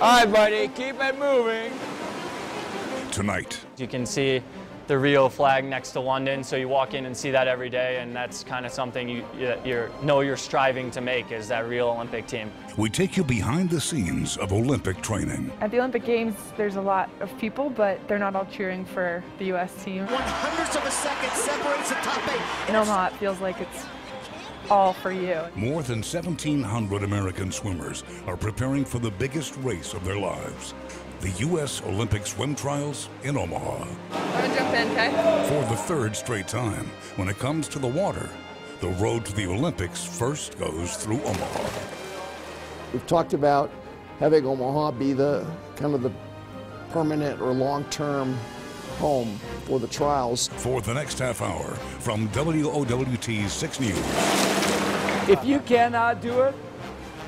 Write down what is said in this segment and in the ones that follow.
All right, buddy, keep it moving. Tonight, You can see the Rio flag next to London, so you walk in and see that every day, and that's kind of something you, you you're, know you're striving to make is that real Olympic team. we take you behind the scenes of Olympic training. At the Olympic Games, there's a lot of people, but they're not all cheering for the U.S. team. One hundredth of a second separates the top eight. In Omaha, it feels like it's all for you. More than 1,700 American swimmers are preparing for the biggest race of their lives the U.S. Olympic Swim Trials in Omaha. I'm gonna jump in, okay? For the third straight time, when it comes to the water, the road to the Olympics first goes through Omaha. We've talked about having Omaha be the kind of the permanent or long-term home for the trials. For the next half hour, from WOWT 6 News, If you cannot do it,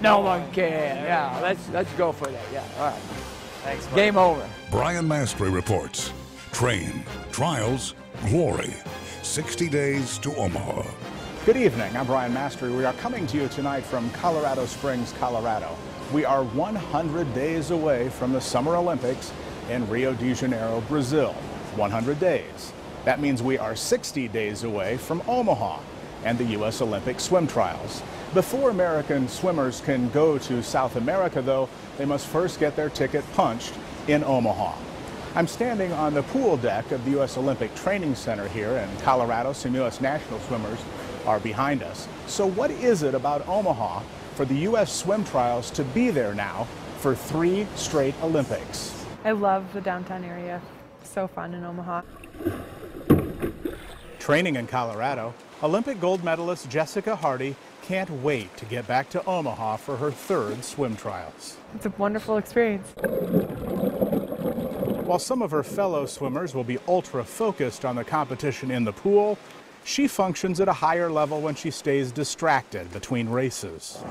no one can. Yeah, let's let's go for that. Yeah, all right. Thanks, buddy. Game over. Brian Mastre reports Train, Trials, Glory. 60 days to Omaha. Good evening. I'm Brian Mastre. We are coming to you tonight from Colorado Springs, Colorado. We are 100 days away from the Summer Olympics in Rio de Janeiro, Brazil. 100 days. That means we are 60 days away from Omaha and the U.S. Olympic swim trials. Before American swimmers can go to South America, though, they must first get their ticket punched in Omaha. I'm standing on the pool deck of the U.S. Olympic Training Center here in Colorado. Some U.S. national swimmers are behind us. So, what is it about Omaha for the U.S. swim trials to be there now for three straight Olympics? I love the downtown area. So fun in Omaha. Training in Colorado, Olympic gold medalist Jessica Hardy can't wait to get back to Omaha for her third swim trials. It's a wonderful experience. While some of her fellow swimmers will be ultra focused on the competition in the pool, she functions at a higher level when she stays distracted between races.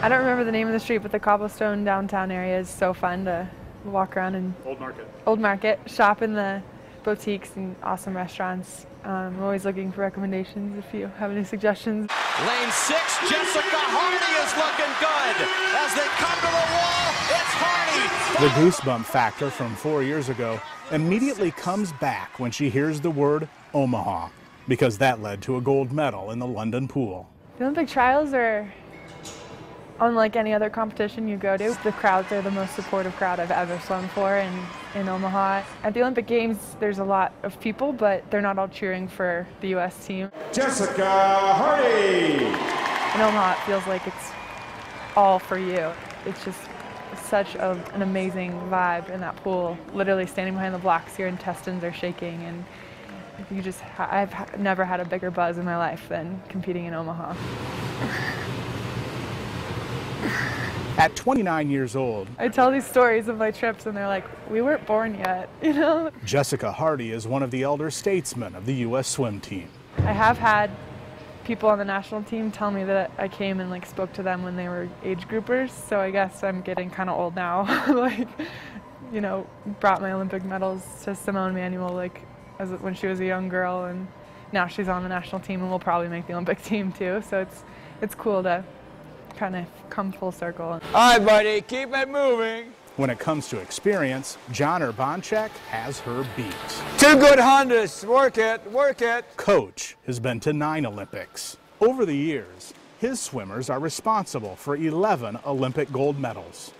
I don't remember the name of the street, but the cobblestone downtown area is so fun to walk around and Old Market. Old Market, shop in the boutiques and awesome restaurants. Um, I'm always looking for recommendations if you have any suggestions. Lane six, Jessica Hardy is looking good. As they come to the wall, it's Hardy. The goosebump factor from four years ago immediately comes back when she hears the word Omaha, because that led to a gold medal in the London pool. The Olympic trials are unlike any other competition you go to. The crowds are the most supportive crowd I've ever swum for in, in Omaha. At the Olympic Games, there's a lot of people, but they're not all cheering for the U.S. team. Jessica Hardy. In Omaha, it feels like it's all for you. It's just such a, an amazing vibe in that pool. Literally standing behind the blocks, your intestines are shaking, and you just, ha- I've ha- never had a bigger buzz in my life than competing in Omaha. At 29 years old, I tell these stories of my trips, and they're like, we weren't born yet, you know? Jessica Hardy is one of the elder statesmen of the U.S. swim team. I have had people on the national team tell me that I came and like spoke to them when they were age groupers, so I guess I'm getting kind of old now. like, you know, brought my Olympic medals to Simone Manuel like as when she was a young girl, and now she's on the national team and will probably make the Olympic team too. So it's it's cool to kind of come full circle. All right, buddy, keep it moving. When it comes to experience, Jon Urbanchek has her beat. Two good Hondas. Work it, work it. Coach has been to nine Olympics. Over the years, his swimmers are responsible for 11 Olympic gold medals.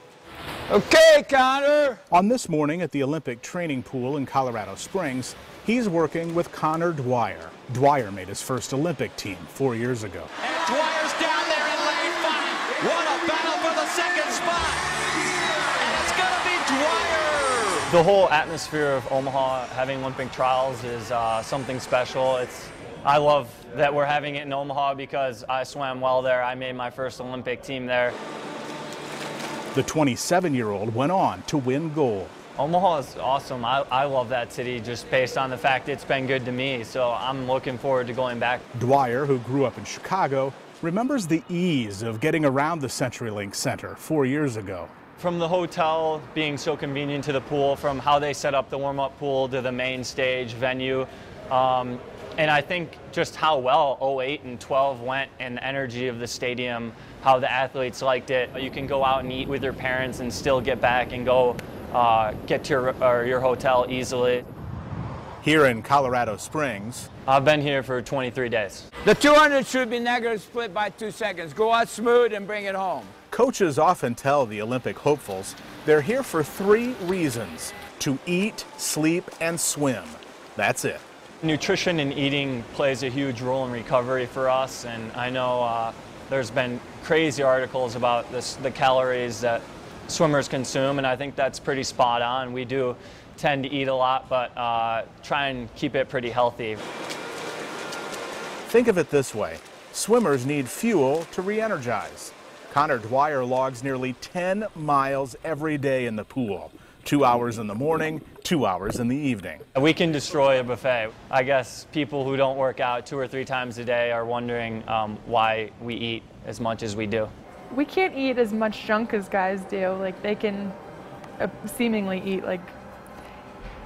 Okay, Conor. On this morning at the Olympic training pool in Colorado Springs, he's working with Conor Dwyer. Dwyer made his first Olympic team four years ago. And Dwyer's down there in lane five. What a battle for the second spot. And it's going to be Dwyer. The whole atmosphere of Omaha having Olympic trials is uh, something special. It's I love that we're having it in Omaha because I swam well there. I made my first Olympic team there. The 27 year old went on to win gold. Omaha is awesome. I, I love that city just based on the fact it's been good to me. So I'm looking forward to going back. Dwyer, who grew up in Chicago, remembers the ease of getting around the CenturyLink Center four years ago. From the hotel being so convenient to the pool, from how they set up the warm up pool to the main stage venue, Um, and I think just how well 08 and 12 went and the energy of the stadium, how the athletes liked it. You can go out and eat with your parents and still get back and go uh, get to your, your hotel easily. Here in Colorado Springs, I've been here for 23 days. The 200 should be negative split by two seconds. Go out smooth and bring it home. coaches often tell the Olympic hopefuls they're here for three reasons to eat, sleep, and swim. That's it. Nutrition and eating plays a huge role in recovery for us, and I know uh, there's been crazy articles about this, the calories that swimmers consume, and I think that's pretty spot on. We do tend to eat a lot, but uh, try and keep it pretty healthy. Think of it this way swimmers need fuel to re energize. Conor Dwyer logs nearly 10 miles every day in the pool. Two hours in the morning, two hours in the evening. We can destroy a buffet. I guess people who don't work out two or three times a day are wondering um, why we eat as much as we do. We can't eat as much junk as guys do. Like they can uh, seemingly eat like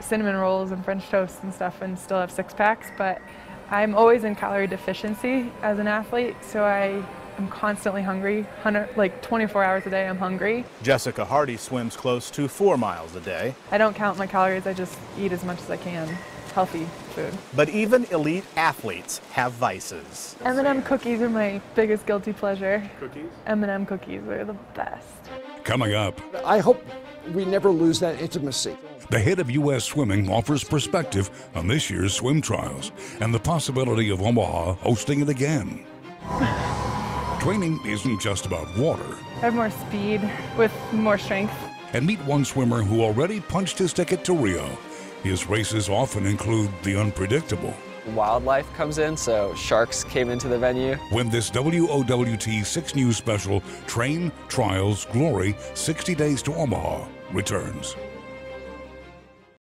cinnamon rolls and French toast and stuff and still have six packs, but I'm always in calorie deficiency as an athlete, so I am constantly hungry. like 24 hours a day, I'm hungry. Jessica Hardy swims close to four miles a day. I don't count my calories, I just eat as much as I can. Healthy food. But even elite athletes have vices. M&M cookies are my biggest guilty pleasure. Cookies? M&M cookies are the best. Coming up, I hope we never lose that intimacy. the head of U.S. Swimming offers perspective on this year's swim trials and the possibility of Omaha hosting it again. Training isn't just about water. I have more speed with more strength. And meet one swimmer who already punched his ticket to Rio. His races often include the unpredictable. Wildlife comes in, so sharks came into the venue. When this WOWT 6 News special, Train, Trials, Glory 60 Days to Omaha, returns.